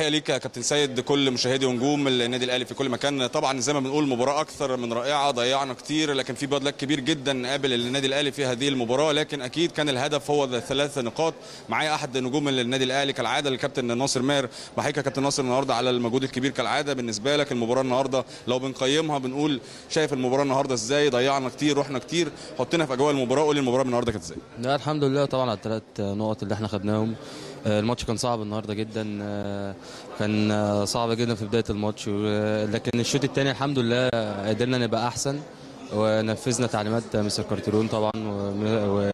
تحيه ليك يا كابتن سيد كل مشاهدي ونجوم النادي الأهلي في كل مكان. طبعا زي ما بنقول مباراة أكثر من رائعة ضيعنا كتير لكن في بادلك كبير جدا قابل النادي الأهلي في هذه المباراة. لكن أكيد كان الهدف هو الثلاث نقاط. معايا أحد نجوم النادي الأهلي كالعادة الكابتن ناصر ماهر. بحييك يا كابتن ناصر النهارده على المجهود الكبير كالعادة. بالنسبة لك المباراة النهارده لو بنقيمها بنقول شايف المباراة النهارده إزاي؟ ضيعنا كتير رحنا كتير حطينا في أجواء المباراة. قول المباراة النهارده كانت إزاي؟ الحمد لله طبعا على الثلاث نقط اللي إحنا خدناهم. الماتش كان صعب النهارده جدا. آه، كان آه، صعب جدا في بداية الماتش. لكن الشوط الثاني الحمد لله قدرنا نبقى أحسن ونفذنا تعليمات مستر كارتيرون طبعا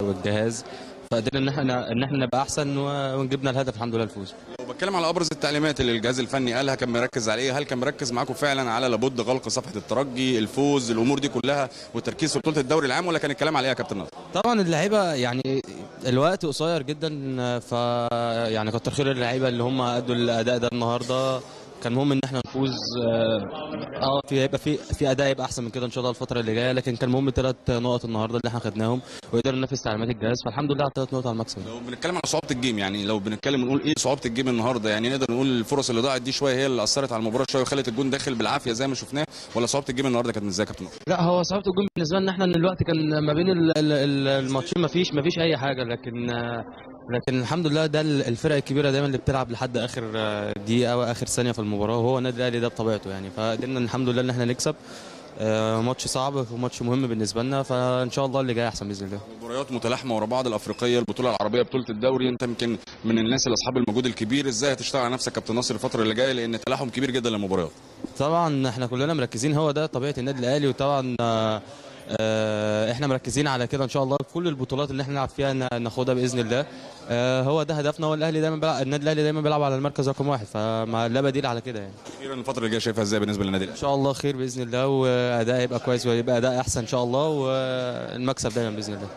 والجهاز. فقدرنا إن إحنا إن إحنا نبقى أحسن وجبنا الهدف الحمد لله الفوز لو بتكلم على أبرز التعليمات اللي الجهاز الفني قالها كان مركز على إيه؟ هل كان مركز معاكم فعلا على لابد غلق صفحة الترجي الفوز الأمور دي كلها والتركيز في بطولة الدوري العام ولا كان الكلام على إيه يا كابتن طبعا اللعيبة يعني الوقت قصير جدا ف يعني كتر خير اللعيبة اللي هم أدوا الأداء ده النهارده. كان مهم إن إحنا نفوز آه آه، في هيبقى في في أداء يبقى أحسن من كده إن شاء الله الفترة اللي جاية. لكن كان مهم ثلاث نقط النهارده اللي إحنا خدناهم وقدرنا ننفذ تعليمات الجهاز فالحمد لله على ثلاث نقط على المكسب. لو بنتكلم على صعوبة ال game يعني لو بنتكلم نقول إيه صعوبة ال game النهارده يعني نقدر نقول الفرص اللي ضاعت دي شوية هي اللي أثرت على المباراة شوية وخلت الجون داخل بالعافية زي ما شفناه. ولا صعوبة الجيم النهارده كانت إزاي يا كابتن لا هو صعوبة الجون بالنسبة لنا إحنا ان الوقت كان ما بين ال- ال- ال- الماتشين ما فيش ما فيش أي حاجة. لكن لكن الحمد لله ده الفرق الكبيرة دايما اللي بتلعب لحد آخر دقيقة واخر ثانية في المباراة وهو النادي الأهلي ده بطبيعته يعني. فقدرنا الحمد لله إن إحنا نكسب. آه، ماتش صعب وماتش مهم بالنسبة لنا فإن شاء الله اللي جاي أحسن بإذن الله. مباريات متلاحمة ورا بعض الأفريقية البطولة العربية بطولة الدوري. أنت يمكن من الناس اللي اصحاب المجهود الكبير. إزاي هتشتغل على نفسك كابتن ناصر الفترة اللي جاية؟ لأن تلاحم كبير جدا للمباريات. طبعا إحنا كلنا مركزين هو ده طبيعة النادي الأهلي وطبعا آه، آه، إحنا مركزين على كده ان شاء الله. كل البطولات اللي إحنا نلعب فيها ناخدها بإذن الله. آه، هو ده هدفنا. هو الأهلي دايما بيلعب النادي الأهلي دايما بيلعب على المركز رقم واحد. فما لا بديل على كده يعني. أخيرا الفترة اللي جاية شايفها إزاي بالنسبة للنادي إن الاهلي شاء الله خير بإذن الله وأداء يبقى كويس ويبقى أداء أحسن إن شاء الله والمكسب دايما بإذن الله.